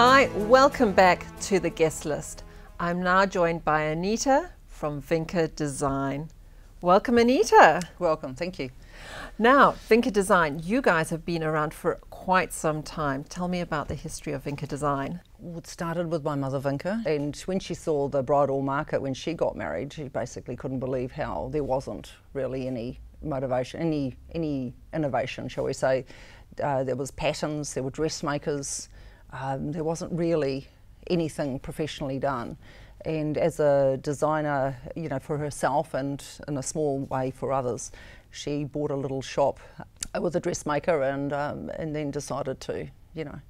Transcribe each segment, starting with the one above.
Hi, welcome back to the guest list. I'm now joined by Anita from Vinka Design. Welcome, Anita. Welcome, thank you. Now, Vinka Design, you guys have been around for quite some time. Tell me about the history of Vinka Design. It started with my mother Vinka, and when she saw the bridal market when she got married, she basically couldn't believe how there wasn't really any motivation, any any innovation, shall we say. Uh, there was patterns, there were dressmakers, um, there wasn't really anything professionally done. And as a designer, you know, for herself and in a small way for others, she bought a little shop with a dressmaker and um, and then decided to, you know,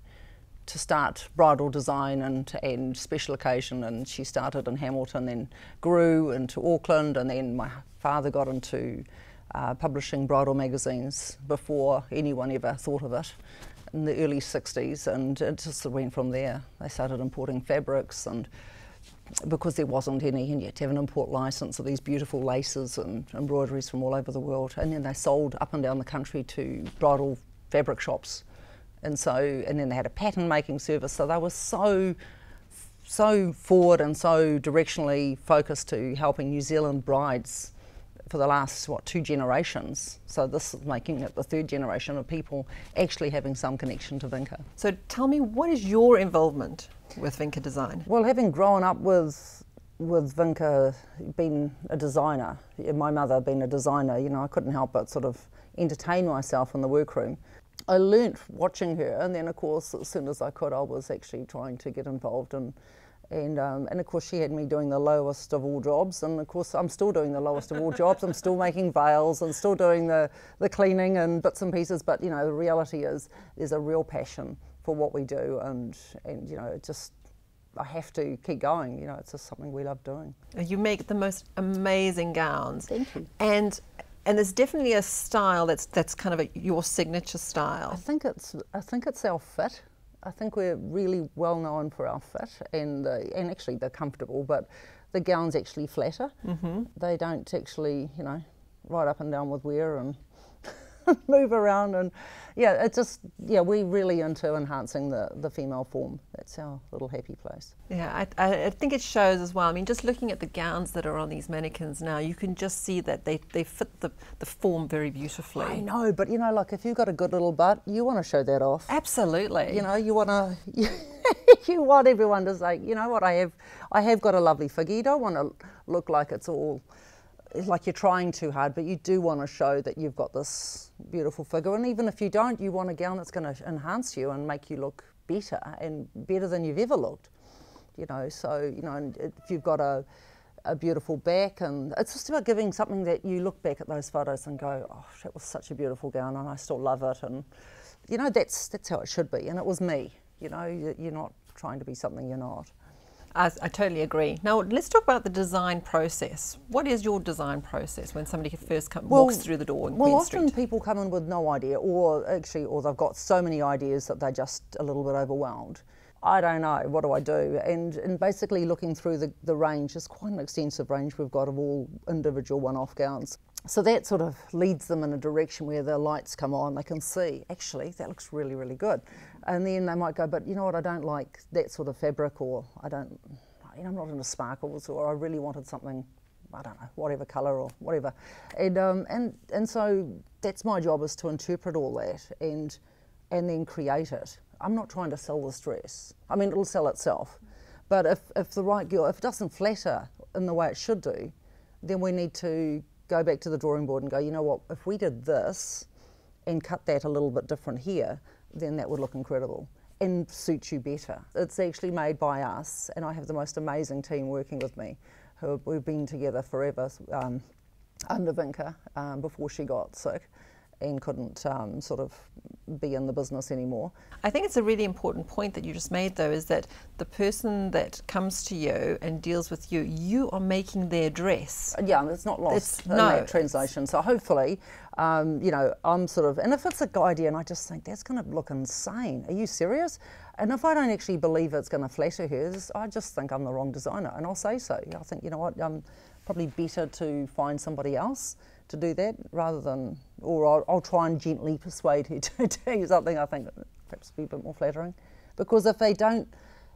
to start bridal design and, and special occasion and she started in Hamilton then grew into Auckland and then my father got into uh, publishing bridal magazines before anyone ever thought of it in the early 60s and it just went from there. They started importing fabrics and because there wasn't any and you had to have an import license of these beautiful laces and embroideries from all over the world and then they sold up and down the country to bridal fabric shops and so and then they had a pattern making service so they were so so forward and so directionally focused to helping New Zealand brides for the last what two generations so this is making it the third generation of people actually having some connection to Vinka. So tell me what is your involvement with Vinka Design? Well having grown up with with Vinka being a designer, my mother being a designer, you know, I couldn't help but sort of entertain myself in the workroom. I learnt watching her, and then of course, as soon as I could, I was actually trying to get involved and. And, um, and of course, she had me doing the lowest of all jobs. And of course, I'm still doing the lowest of all jobs. I'm still making veils and still doing the, the cleaning and bits and pieces. But, you know, the reality is there's a real passion for what we do. And, and you know, just, I have to keep going. You know, it's just something we love doing. You make the most amazing gowns. Thank you. And and there's definitely a style that's that's kind of a, your signature style. I think it's I think it's our fit. I think we're really well known for our fit, and the, and actually they're comfortable, but the gowns actually flatter. Mm-hmm. They don't actually, you know, ride up and down with wear and move around and yeah it's just yeah we're really into enhancing the the female form. That's our little happy place. Yeah I, I think it shows as well. I mean just looking at the gowns that are on these mannequins now you can just see that they, they fit the, the form very beautifully. I know but you know like if you've got a good little butt you want to show that off. Absolutely. You know you want to you want everyone to say you know what? I have i have got a lovely figure. You don't want to look like it's all like you're trying too hard, but you do want to show that you've got this beautiful figure. And even if you don't, you want a gown that's going to enhance you and make you look better and better than you've ever looked. You know, so, you know, if you've got a, a beautiful back, and it's just about giving something that you look back at those photos and go, oh, that was such a beautiful gown and I still love it. And, you know, that's, that's how it should be. And it was me. You know, you're not trying to be something you're not. I, I, totally agree. Now let's talk about the design process. What is your design process when somebody first come, well, walks through the door well, Queen Street? Often people come in with no idea, or actually, or they've got so many ideas that they're just a little bit overwhelmed. I don't know, what do I do? And, and basically looking through the, the range, is quite an extensive range we've got of all individual one-off gowns. So that sort of leads them in a direction where the lights come on, they can see, actually, that looks really, really good. And then they might go, but you know what, I don't like that sort of fabric, or I don't, you know, I'm not into sparkles, or I really wanted something, I don't know, whatever colour or whatever. And, um, and, and so that's my job is to interpret all that and, and then create it. I'm not trying to sell this dress. I mean, it'll sell itself. But if, if the right girl, if it doesn't flatter in the way it should do, then we need to go back to the drawing board and go, you know what, if we did this and cut that a little bit different here, then that would look incredible and suit you better. It's actually made by us, and I have the most amazing team working with me who we've been together forever um, under Vinka um, before she got sick and couldn't um, sort of be in the business anymore. I think it's a really important point that you just made, though, is that the person that comes to you and deals with you, you are making their dress. Yeah, it's not lost it's, in no, that translation. So hopefully, um, you know, I'm sort of, and if it's a guy idea and I just think that's going to look insane, are you serious? And if I don't actually believe it's going to flatter her, I just think I'm the wrong designer, and I'll say so. I think, you know what, I'm probably better to find somebody else to do that rather than, or I'll, I'll try and gently persuade her to do something I think perhaps be a bit more flattering. Because if they don't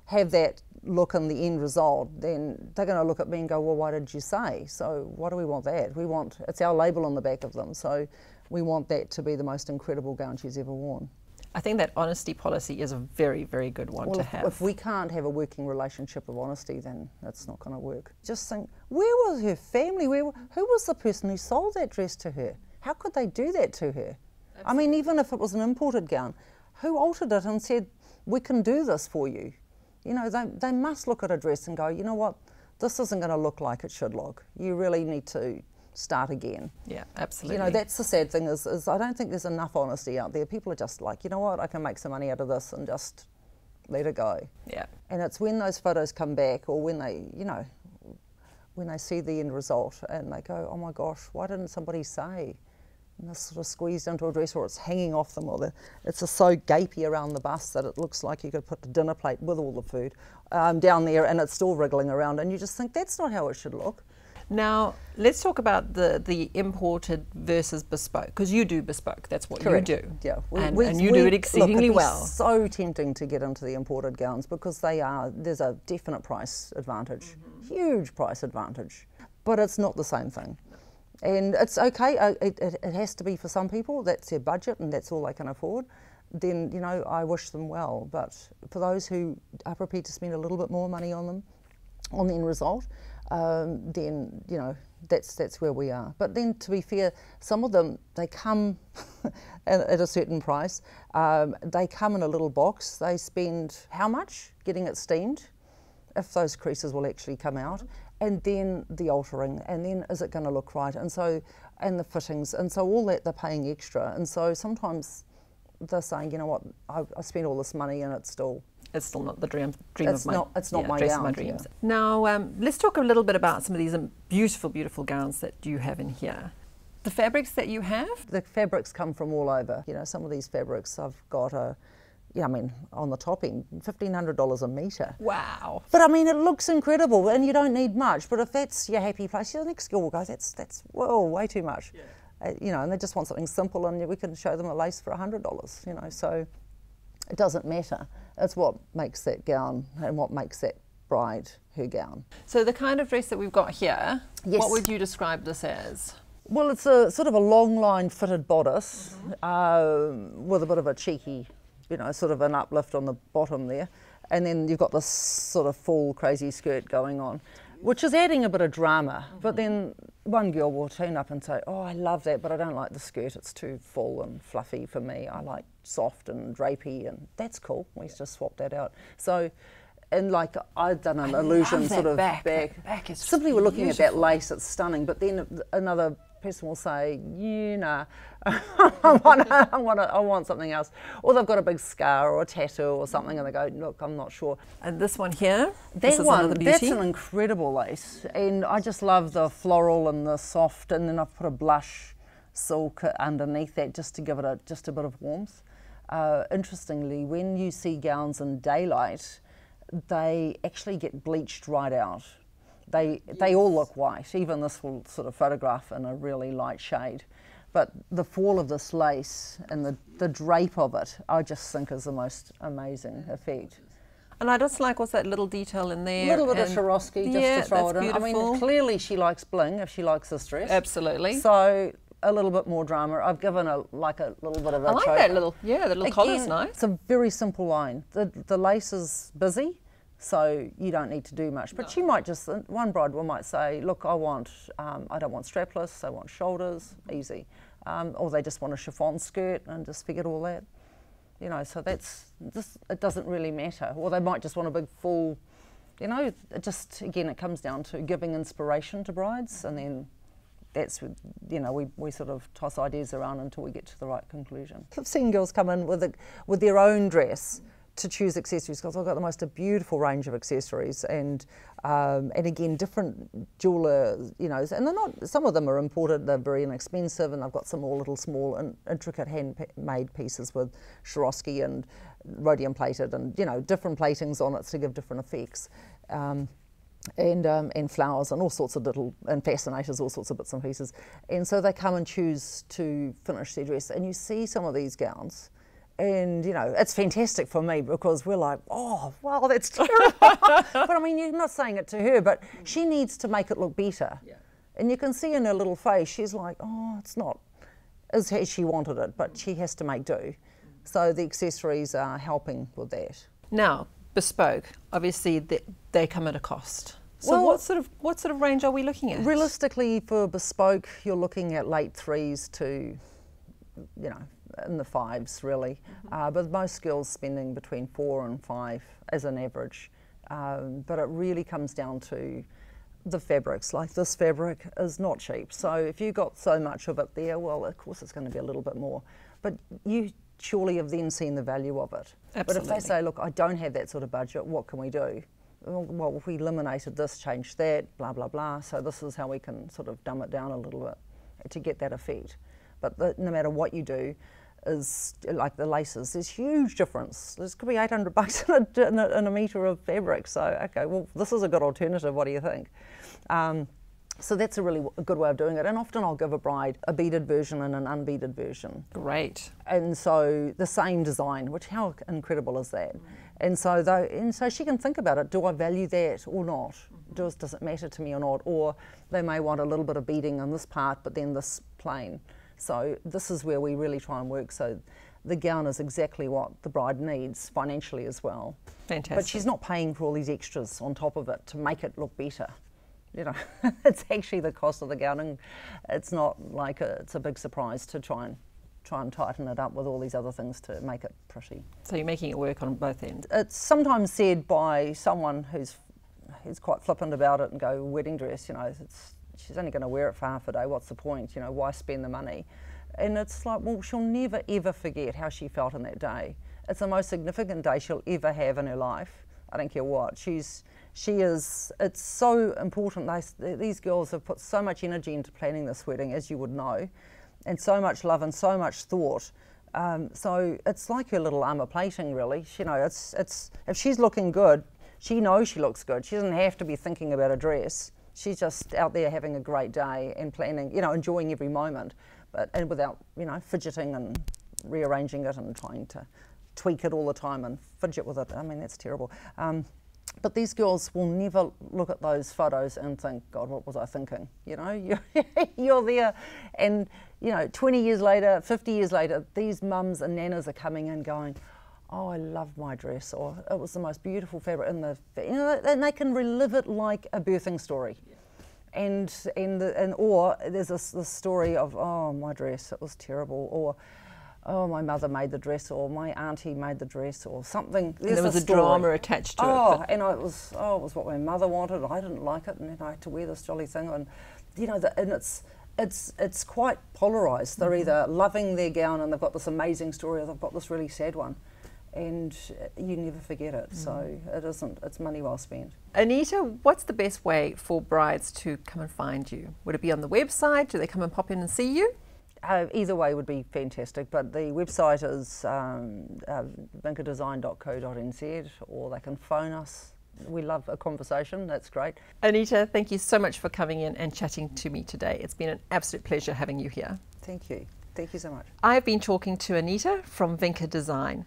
have that look in the end result, then they're going to look at me and go, well, why did you say? So why do we want that? We want, it's our label on the back of them. So we want that to be the most incredible gown she's ever worn. I think that honesty policy is a very, very good one well, to if, have. If we can't have a working relationship of honesty, then that's not going to work. Just think, where was her family? Where, who was the person who sold that dress to her? How could they do that to her? Absolutely. I mean, even if it was an imported gown, who altered it and said, we can do this for you? You know, they, they must look at a dress and go, you know what, this isn't going to look like it should look. You really need to start again. Yeah, absolutely. You know, that's the sad thing is, is I don't think there's enough honesty out there. People are just like, you know what, I can make some money out of this and just let it go. Yeah. And it's when those photos come back or when they, you know, when they see the end result and they go, oh my gosh, why didn't somebody say? And it's sort of squeezed into a dress or it's hanging off them or the, it's just so gapey around the bust that it looks like you could put a dinner plate with all the food um, down there and it's still wriggling around and you just think that's not how it should look. Now, let's talk about the, the imported versus bespoke, because you do bespoke. That's what Correct. you do. Yeah, we, and, we, and, you we, do it exceedingly look, well. so tempting to get into the imported gowns because they are, there's a definite price advantage, mm-hmm. huge price advantage, but it's not the same thing. And it's okay, uh, it, it, it has to be for some people, that's their budget and that's all they can afford then you know I wish them well. But for those who are prepared to spend a little bit more money on them, on the end result, um, then you know that's that's where we are. But then, to be fair, some of them they come at a certain price. Um, they come in a little box. They spend how much getting it steamed, if those creases will actually come out, and then the altering, and then is it going to look right, and so and the fittings, and so all that they're paying extra, and so sometimes they're saying, you know what, I, I spent all this money and it's still it's still not the dream dream it's of my not, it's not yeah, my dress gown, of my dreams. Yeah. Now um, let's talk a little bit about some of these um, beautiful, beautiful gowns that you have in here. The fabrics that you have. The fabrics come from all over. You know, some of these fabrics I've got a. Yeah, I mean, on the top end, fifteen hundred dollars a metre. Wow! But I mean, it looks incredible, and you don't need much. But if that's your happy place, your next girl will go, "That's that's whoa, way too much." Yeah. Uh, you know, and they just want something simple, and we can show them a lace for hundred dollars. You know, so it doesn't matter. It's what makes that gown and what makes that bride her gown. So the kind of dress that we've got here, yes. what would you describe this as? Well, it's a sort of a long line fitted bodice mm-hmm. uh, with a bit of a cheeky, you know, sort of an uplift on the bottom there. And then you've got this sort of full crazy skirt going on which is adding a bit of drama. Mm-hmm. But then one girl will turn up and say, "Oh, I love that, but I don't like the skirt. It's too full and fluffy for me. I like soft and drapey, and that's cool. We just swap that out." So. And like I've done an I illusion sort of back. back. back is Simply we're looking beautiful. at that lace, it's stunning. But then another person will say, yeah, nah, I, want, I, want, I want something else. Or they've got a big scar or a tattoo or something and they go, look, I'm not sure. And this one here? That one, that's an incredible lace. And I just love the floral and the soft and then I've put a blush silk underneath that just to give it a, just a bit of warmth. Uh, interestingly, when you see gowns in daylight, they actually get bleached right out they, yes. they all look white, even this will sort of photograph in a really light shade. But the fall of this lace and the, the drape of it, I just think is the most amazing effect. And I just like what's that little detail in there. A little bit of Swarovski just yeah, to throw it in. Beautiful. I mean, clearly she likes bling if she likes this dress. Absolutely. So a little bit more drama. I've given a like a little bit of a I like that little, yeah, the little Again, collar's nice. It's a very simple line. The, the lace is busy so you don't need to do much. But no. she might just, one bride will might say, look, I want, um, I don't want strapless, I want shoulders, easy. Um, or they just want a chiffon skirt and just figured all that. You know, so that's, this, it doesn't really matter. Or they might just want a big full, you know, it just, again, it comes down to giving inspiration to brides and then that's, you know, we, we sort of toss ideas around until we get to the right conclusion. I've seen girls come in with, a, with their own dress to choose accessories because I've got the most beautiful range of accessories and um, and again different jeweler you know and they're not some of them are imported they're very inexpensive and I've got some more little small and intricate handmade pieces with Swarovski and rhodium plated and you know different platings on it to give different effects. Um, and um, and flowers and all sorts of little and fascinators, all sorts of bits and pieces, and so they come and choose to finish their dress. And you see some of these gowns, And you know, it's fantastic for me because we're like, oh, wow, that's terrible. but I mean, you're not saying it to her, but she mm. needs to make it look better. Yeah. And you can see in her little face, she's like, oh, it's not as she wanted it, but she has to make do. Mm. So the accessories are helping with that. Now, bespoke, obviously they, they come at a cost. So Well- what sort of what sort of range are we looking at? Realistically, for bespoke, you're looking at late threes to, you know, in the fives really. Uh, but most girls spending between four and five as an average. Um, but it really comes down to the fabrics. Like this fabric is not cheap. So if you got so much of it there, well, of course it's going to be a little bit more. But you surely have then seen the value of it. Absolutely. But if they say, look, I don't have that sort of budget, what can we do? Well, well, if we eliminated this, changed that, blah, blah, blah. So this is how we can sort of dumb it down a little bit to get that effect. But the, no matter what you do, is like the laces, there's huge difference. There's could be 800 bucks in a, in a, in a metre of fabric. So, okay, well, this is a good alternative. What do you think? Um, so that's a really w- good way of doing it. And often I'll give a bride a beaded version and an unbeaded version Great. and so the same design, which how incredible is that? And so though, and so she can think about it. Do I value that or not? Does does it matter to me or not? Or they may want a little bit of beading on this part, but then this plain. So this is where we really try and work. So the gown is exactly what the bride needs financially as well. Fantastic. But she's not paying for all these extras on top of it to make it look better. You know, it's actually the cost of the gown, and it's not like a, it's a big surprise to try and try and tighten it up with all these other things to make it pretty. So you're making it work on both ends. It's sometimes said by someone who's who's quite flippant about it and go wedding dress. You know, it's she's only going to wear it for half a day. What's the point? You know, why spend the money? And it's like, well, she'll never ever forget how she felt on that day. It's the most significant day she'll ever have in her life. I don't care what. She's she is. It's so important. They, these girls have put so much energy into planning this wedding, as you would know, and so much love and so much thought. Um, so it's like her little armor plating, really. You know, it's it's if she's looking good, she knows she looks good. She doesn't have to be thinking about a dress. She's just out there having a great day and planning, you know, enjoying every moment, but and without you know fidgeting and rearranging it and trying to tweak it all the time and fidget with it. I mean, that's terrible. Um, but these girls will never look at those photos and think, God, what was I thinking? You know, you're, you're there, and you know, 20 years later, 50 years later, these mums and nanas are coming in going, Oh, I loved my dress, or it was the most beautiful fabric in the, you know, and they can relive it like a birthing story. And and the, and or there's this, this story of oh my dress it was terrible or oh my mother made the dress or my auntie made the dress or something. There's there was a story. drama attached to oh, it. but- and I, it was oh, it was what my mother wanted. I didn't like it, and then I had to wear this jolly thing. And you know, the, and it's it's it's quite polarized. They're mm-hmm. either loving their gown and they've got this amazing story, or they've got this really sad one, and you never forget it. So it isn't. It's money well spent. Anita, what's the best way for brides to come and find you? Would it be on the website? Do they come and pop in and see you? Uh, either way would be fantastic, but the website is um, uh, vinkadesign.co.nz or they can phone us. We love a conversation, that's great. Anita, thank you so much for coming in and chatting to me today. It's been an absolute pleasure having you here. Thank you. Thank you so much. I've been talking to Anita from Vinka Design.